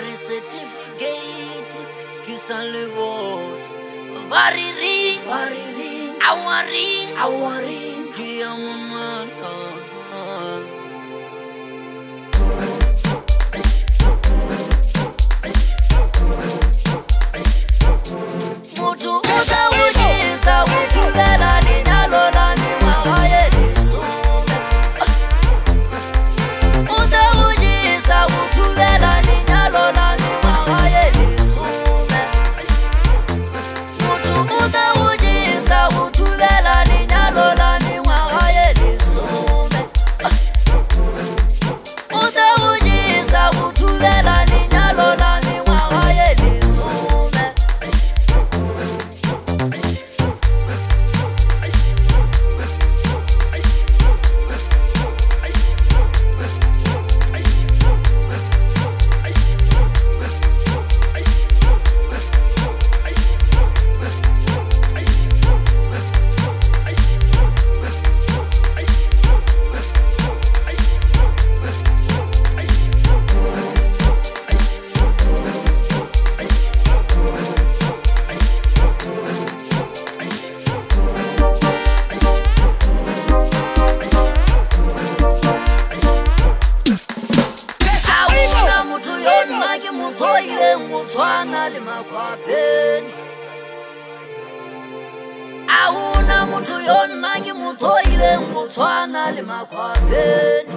vari certificate kiss and botho vari ring vari ring awari awari ke ya tshwana le mafapheng a una motho yo nna ke go tshwana le